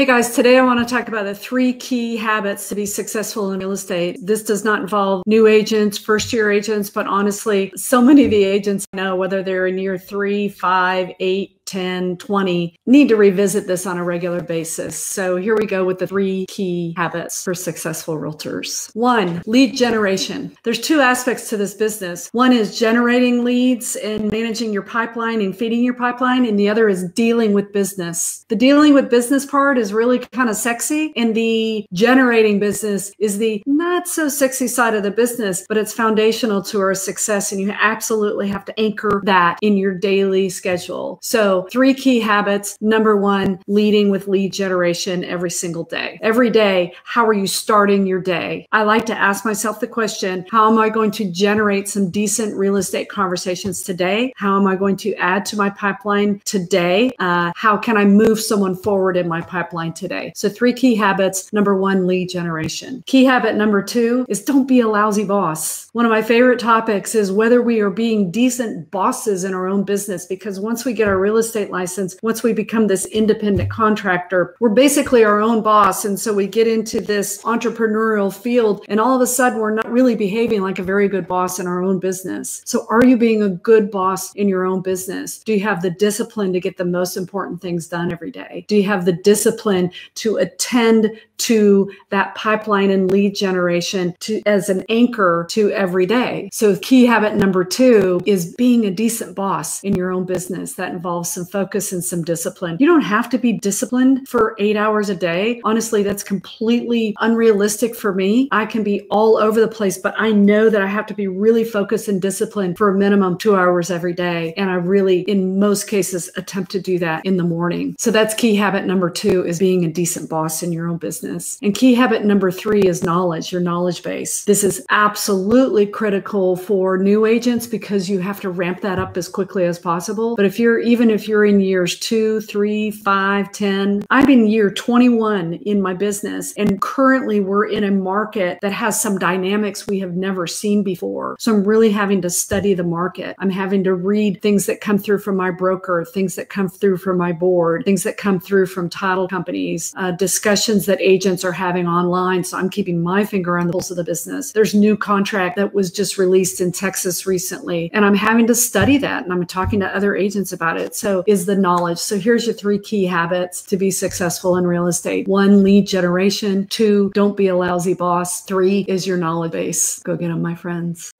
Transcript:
Hey guys, today I want to talk about the three key habits to be successful in real estate. This does not involve new agents, first year agents, but honestly, so many of the agents know whether they're in year three, five, eight, 10, 20 need to revisit this on a regular basis. So here we go with the three key habits for successful realtors. One, lead generation. There's two aspects to this business. One is generating leads and managing your pipeline and feeding your pipeline, and the other is dealing with business. The dealing with business part is really kind of sexy, and the generating business is the not so sexy side of the business, but it's foundational to our success, and you absolutely have to anchor that in your daily schedule. So three key habits. Number one, leading with lead generation every single day. Every day, how are you starting your day? I like to ask myself the question how am I going to generate some decent real estate conversations today? How am I going to add to my pipeline today? Uh, how can I move someone forward in my pipeline today? So, three key habits. Number one, lead generation. Key habit number two is don't be a lousy boss. One of my favorite topics is whether we are being decent bosses in our own business because once we get our real estate estate license, once we become this independent contractor, we're basically our own boss. And so we get into this entrepreneurial field and all of a sudden we're not really behaving like a very good boss in our own business. So are you being a good boss in your own business? Do you have the discipline to get the most important things done every day? Do you have the discipline to attend to that pipeline and lead generation to as an anchor to every day? So key habit number two is being a decent boss in your own business. That involves some focus and some discipline. You don't have to be disciplined for eight hours a day. Honestly, that's completely unrealistic for me. I can be all over the place, but I know that I have to be really focused and disciplined for a minimum two hours every day. And I really, in most cases, attempt to do that in the morning. So that's key habit number two is being a decent boss in your own business. And key habit number three is knowledge, your knowledge base. This is absolutely critical for new agents because you have to ramp that up as quickly as possible. But if you're even if you're in years two, three, five, ten. I'm in year 21 in my business, and currently we're in a market that has some dynamics we have never seen before. So I'm really having to study the market. I'm having to read things that come through from my broker, things that come through from my board, things that come through from title companies, uh, discussions that agents are having online. So I'm keeping my finger on the pulse of the business. There's new contract that was just released in Texas recently, and I'm having to study that, and I'm talking to other agents about it. So is the knowledge. So here's your three key habits to be successful in real estate. One, lead generation. Two, don't be a lousy boss. Three is your knowledge base. Go get them, my friends.